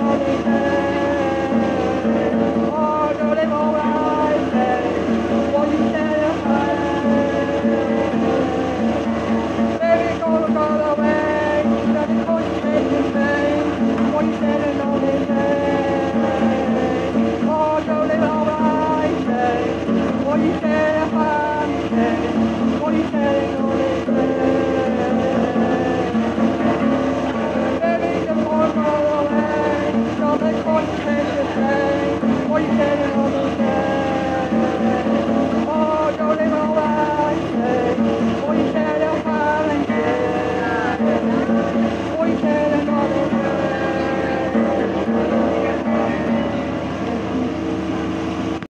Música Okay.